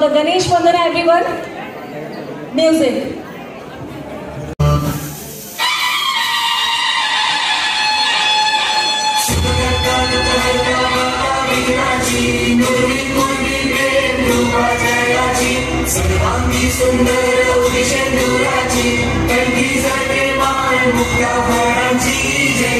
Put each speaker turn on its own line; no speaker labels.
The Ganesh Vandana everyone. Music.
सर्वांगी सुंदर उदिशेंदुराची कंठी सर्वे मान मुक्ता फळांची जय